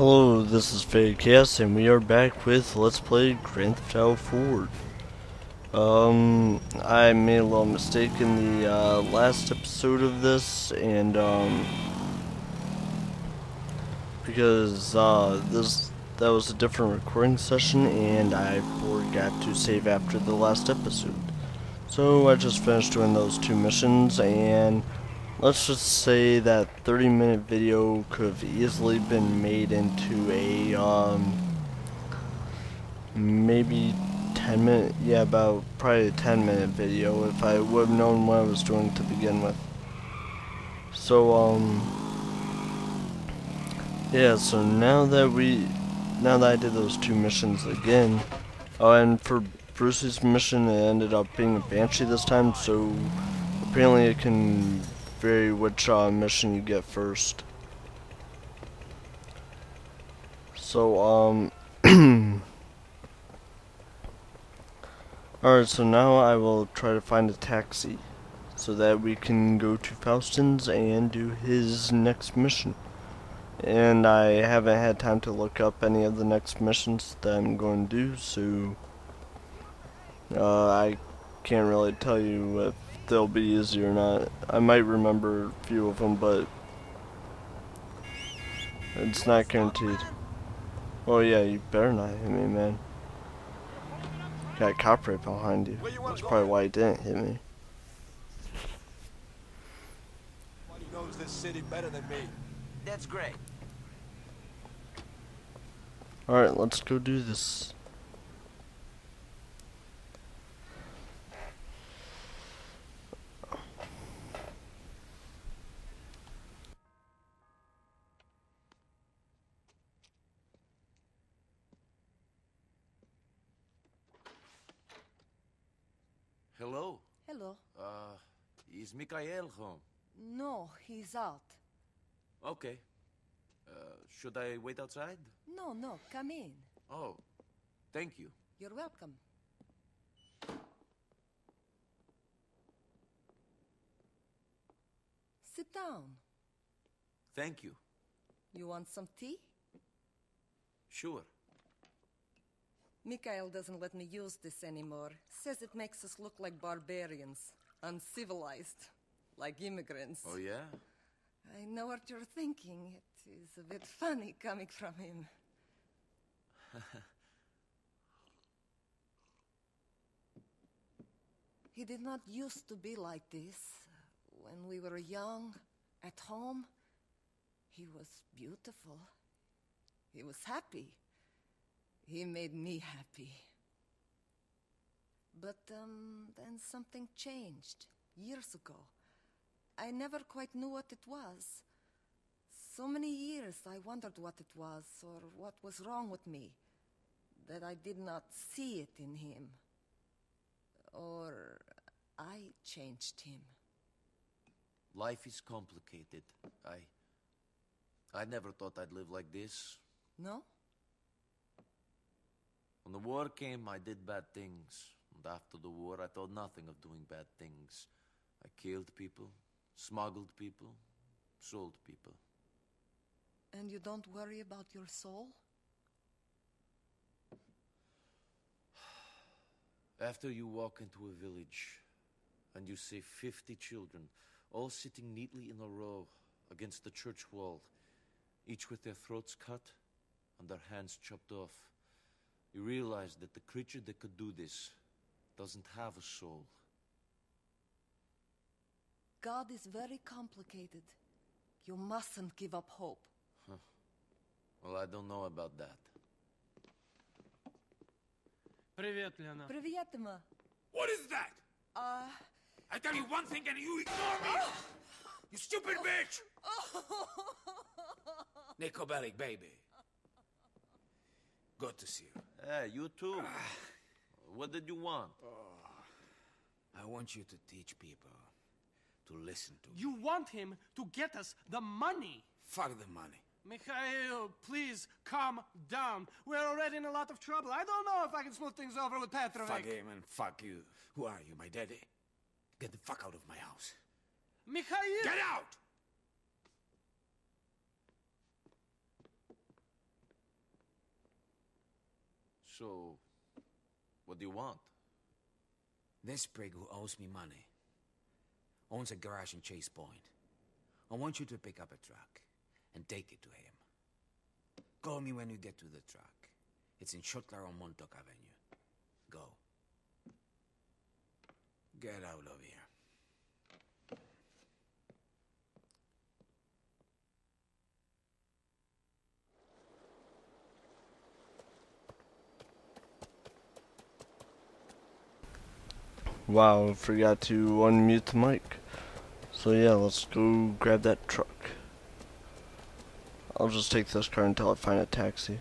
Hello, this is FadeCast, and we are back with Let's Play Grand Theft Auto 4. Um, I made a little mistake in the uh, last episode of this, and um, because uh, this that was a different recording session, and I forgot to save after the last episode. So I just finished doing those two missions, and let's just say that 30 minute video could have easily been made into a um maybe 10 minute yeah about probably a 10 minute video if I would have known what I was doing to begin with. So um yeah so now that we now that I did those two missions again oh and for Bruce's mission it ended up being a Banshee this time so apparently it can vary which uh, mission you get first. So, um... Alright, so now I will try to find a taxi. So that we can go to Faustin's and do his next mission. And I haven't had time to look up any of the next missions that I'm going to do, so... Uh, I can't really tell you if they'll be easy or not. I might remember a few of them, but it's not guaranteed. Oh yeah, you better not hit me, man. Got a cop right behind you. That's probably why he didn't hit me. Nobody knows this city better than me. That's great. Alright, let's go do this. Hello. Hello. Uh, is Mikhail home? No, he's out. Okay. Uh, should I wait outside? No, no, come in. Oh, thank you. You're welcome. Sit down. Thank you. You want some tea? Sure. Mikhail doesn't let me use this anymore. Says it makes us look like barbarians, uncivilized, like immigrants. Oh, yeah? I know what you're thinking. It is a bit funny coming from him. he did not used to be like this. When we were young, at home, he was beautiful. He was happy. He made me happy. But um, then something changed years ago. I never quite knew what it was. So many years I wondered what it was or what was wrong with me, that I did not see it in him. Or I changed him. Life is complicated. I. I never thought I'd live like this. No? When the war came, I did bad things. And after the war, I thought nothing of doing bad things. I killed people, smuggled people, sold people. And you don't worry about your soul? After you walk into a village and you see 50 children all sitting neatly in a row against the church wall, each with their throats cut and their hands chopped off, you realize that the creature that could do this doesn't have a soul. God is very complicated. You mustn't give up hope. Huh. Well, I don't know about that. Привет, Лена. Привет, Ма. What is that? Uh... I tell you one thing and you ignore me! You stupid bitch! Oh. Niko Bellic baby. Good to see you. Hey, you too. Ah what did you want? Oh. I want you to teach people to listen to me. You want him to get us the money. Fuck the money. Mikhail, please calm down. We're already in a lot of trouble. I don't know if I can smooth things over with Petrovic. Fuck him and fuck you. Who are you, my daddy? Get the fuck out of my house. Mikhail! Get out! So, what do you want? This prig who owes me money owns a garage in Chase Point. I want you to pick up a truck and take it to him. Call me when you get to the truck. It's in Schottler on Montauk Avenue. Go. Get out of here. Wow, forgot to unmute the mic. So yeah, let's go grab that truck. I'll just take this car until I find a taxi.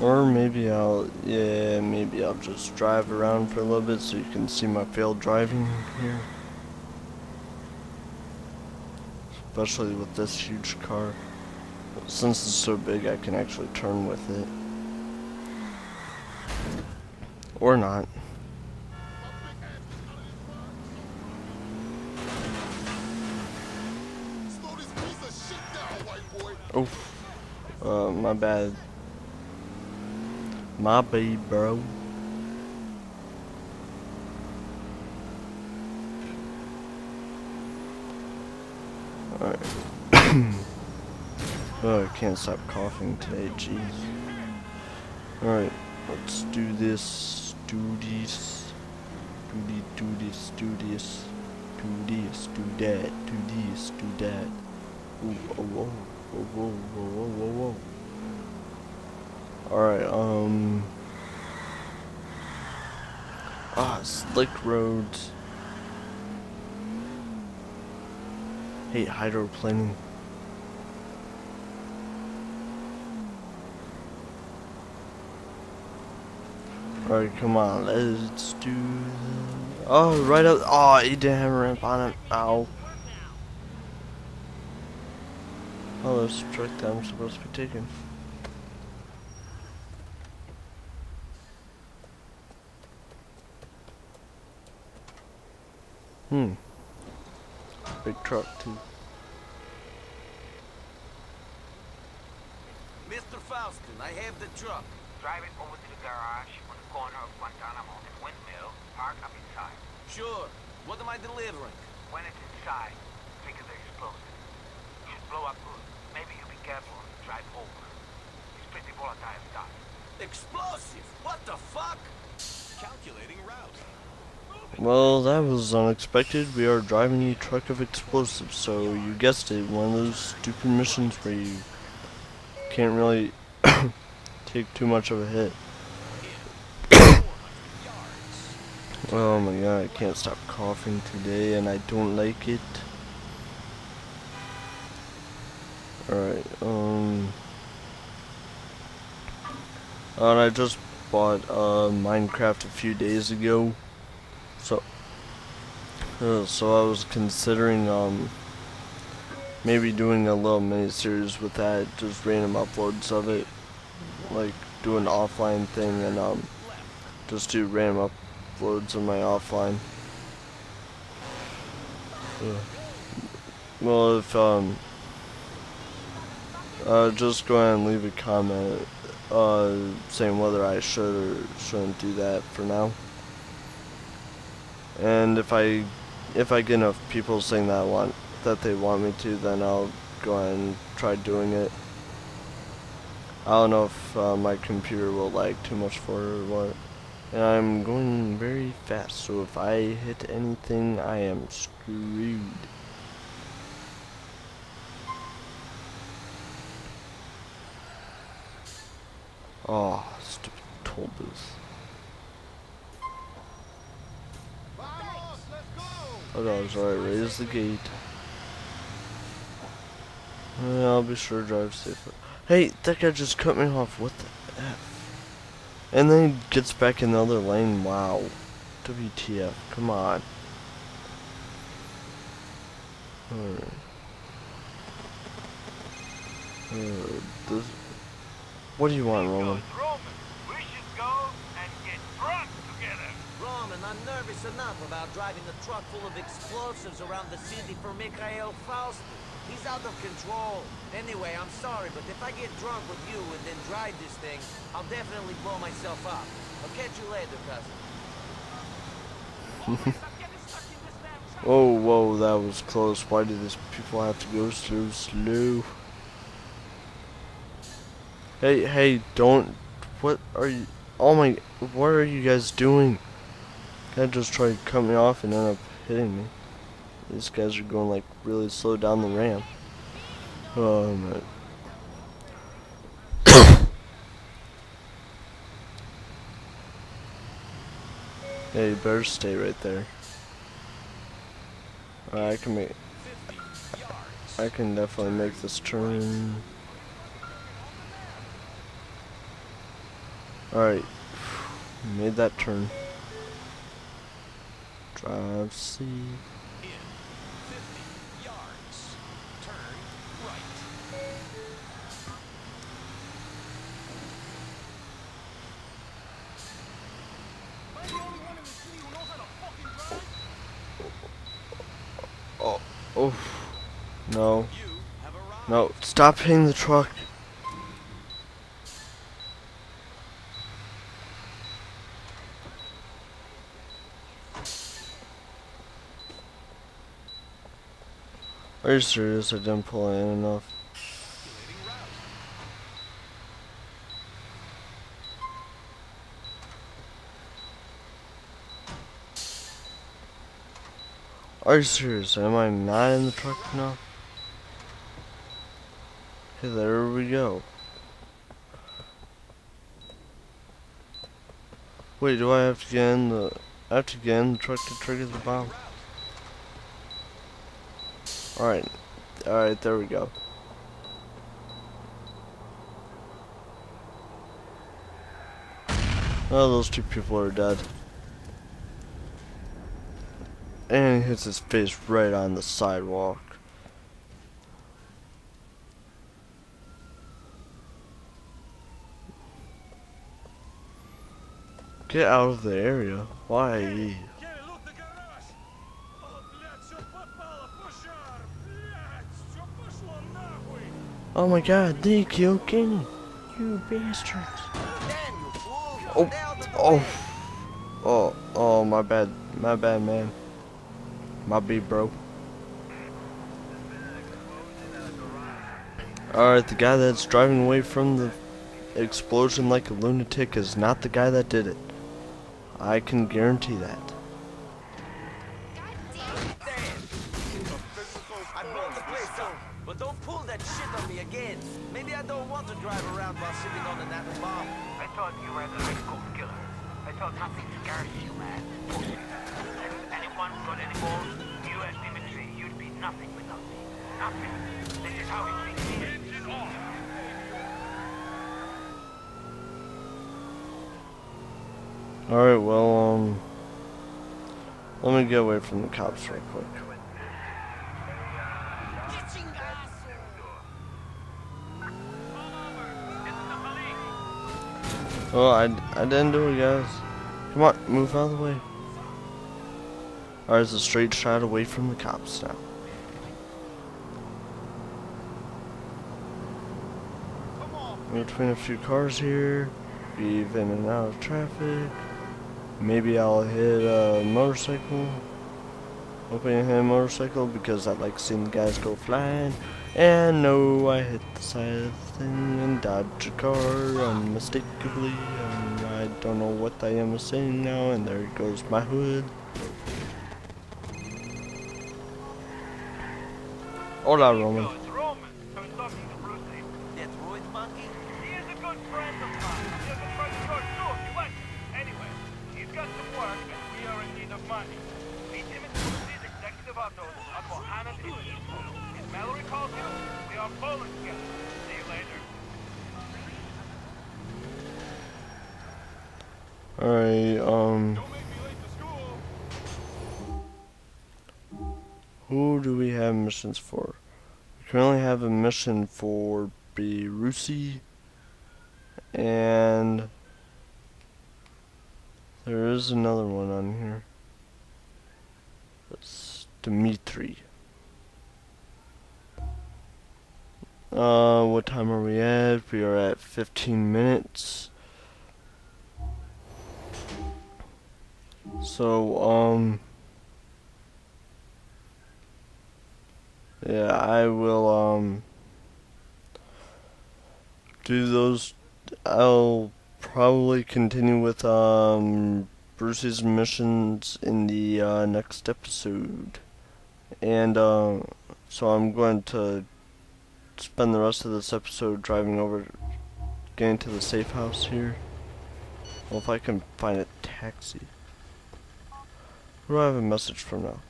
Or maybe I'll, yeah, maybe I'll just drive around for a little bit so you can see my failed driving here. Especially with this huge car. Since it's so big, I can actually turn with it. Or not. Oh, uh, my bad. My bad, bro. Alright. oh, I can't stop coughing today, jeez. Alright, let's do this. Do this. Do this, do this, do this. Do this, do that, do this, do that. Ooh, oh, whoa, whoa, whoa, whoa, whoa, whoa. Alright, um... Ah, slick roads. Hate hydroplaning. Alright, come on, let's do. Oh, right up. Oh, he didn't have a ramp on it. Ow. Oh, that's the truck that I'm supposed to be taking. Hmm. Big truck, too. Mr. Faustin, I have the truck. Drive it over to the garage corner of Guantanamo and Windmill. Park up inside. Sure. What am I delivering? When it's inside, trigger the explosive. Should blow up good. Maybe you'll be careful on the drive over. It's pretty volatile stuff. Explosive! What the fuck? Calculating route. Well, that was unexpected. We are driving a truck of explosives, so you guessed it, one of those stupid missions where you can't really take too much of a hit. Oh my god, I can't stop coughing today, and I don't like it. Alright, um... And I just bought uh, Minecraft a few days ago. So, uh, so I was considering um maybe doing a little mini series with that, just random uploads of it, like do an offline thing and um just do random uploads on my offline. Uh, well, if um uh just go ahead and leave a comment uh saying whether I should or shouldn't do that for now. And if I if I get enough people saying that I want that they want me to, then I'll go ahead and try doing it. I don't know if uh, my computer will lag too much for it or what. And I'm going very fast, so if I hit anything, I am screwed. Oh, stupid toll booth. Oh no, sorry, raise the gate. I'll be sure to drive safer. Hey, that guy just cut me off. What the F? And then he gets back in the other lane. Wow. WTF. Come on. Alright. Uh, this, what do you want, Roman? Roman, we should go and get drunk together. Roman, I'm nervous enough about driving a truck full of explosives around the city for Mikhail Faust. He's out of control. Anyway, I'm sorry, but if I get drunk with you and then drive this thing, I'll definitely blow myself up. I'll catch you later, cousin. oh, whoa, that was close. Why do these people have to go so slow? Hey, hey, don't. What are you. Oh my. What are you guys doing? Guy just tried to cut me off and ended up hitting me. These guys are going like really slow down the ramp. Um, oh man. yeah, you better stay right there. I can make. I can definitely make this turn. Alright. Made that turn. Drive C. Oh, oh, no, no, stop hitting the truck. Are you serious? I didn't pull in enough. Are you serious? Am I not in the truck now? Okay, there we go. Wait, do I have to get in the... I have to get in the truck to trigger the bomb? Alright. Alright, there we go. Oh, those two people are dead. And he hits his face right on the sidewalk. Get out of the area. Why? Oh my god, they killed Kenny. You bastards. Oh, oh, oh, oh, my bad, my bad, man. My B, bro. Alright, the guy that's driving away from the explosion like a lunatic is not the guy that did it. I can guarantee that. I blew the place up, but don't pull that shit on me again. Maybe I don't want to drive around while sitting on an atom bomb. I thought you were the Red Coat Killer. I thought nothing scared you, man. If anyone got any balls, you and Dimitri, you'd be nothing without me. Nothing. This is how it begins. Alright, well, um... Let me get away from the cops real quick. Oh, I, I didn't do it, guys. Come on, move out of the way. Alright, it's a straight shot away from the cops now. Between a few cars here, weave in and out of traffic. Maybe I'll hit a motorcycle. I hit a motorcycle because I like seeing guys go flying. And no, I hit the side of the thing and dodged a car unmistakably. And I don't know what I am saying now. And there goes my hood. Hola, Roman. Mallorie calls you, we are together. See you later. Alright, um... Who do we have missions for? We currently have a mission for Brucie and There is another one on here. That's Dimitri. Uh, what time are we at? We are at 15 minutes. So, um, yeah, I will, um, do those, I'll probably continue with, um, Bruce's missions in the, uh, next episode. And, uh, so I'm going to spend the rest of this episode driving over, getting to the safe house here. Well, if I can find a taxi. Who do I have a message from now?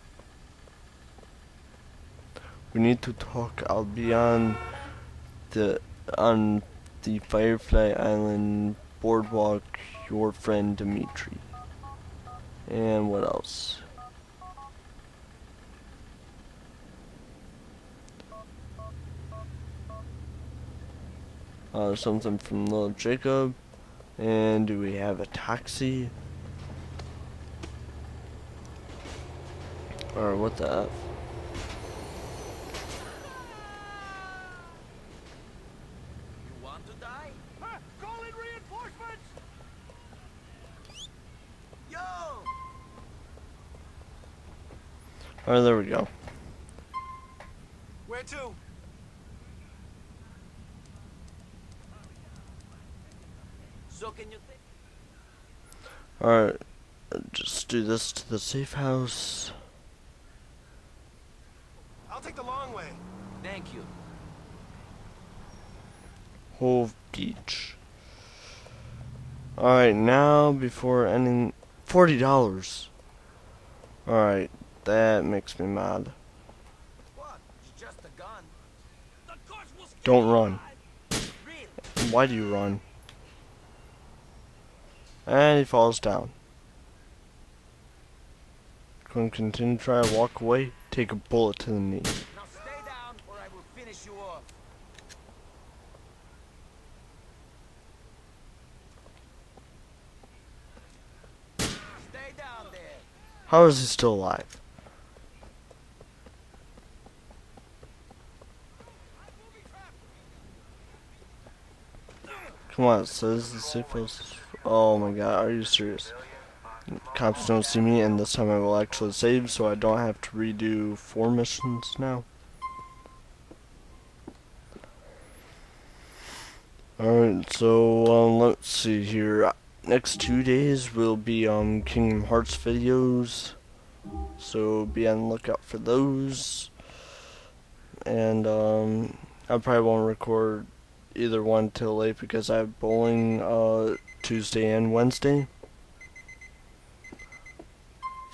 We need to talk. I'll be on the on the Firefly Island boardwalk. Your friend Dimitri. And what else? Uh, something from little Jacob. And do we have a taxi? Or what the F? You want to die? Huh? Call in reinforcements! Yo! Alright, there we go. Where to? So can you think? Alright, just do this to the safe house. I'll take the long way. Thank you. Hove Beach. Alright, now before ending. $40. Alright, that makes me mad. What? It's just a gun. Don't run. Really? Why do you run? And he falls down. Going to continue to try to walk away. Take a bullet to the knee. Now stay down or I will finish you off. Stay down there. How is he still alive? Come on, it says the safe house. Oh my god, are you serious? Cops don't see me, and this time I will actually save, so I don't have to redo four missions now. Alright, so um, let's see here. Next two days will be um Kingdom Hearts videos, so be on the lookout for those. And um, I probably won't record either one till late because I have bowling uh Tuesday and Wednesday.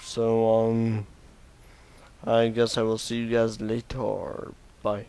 So um, I guess I will see you guys later. Bye.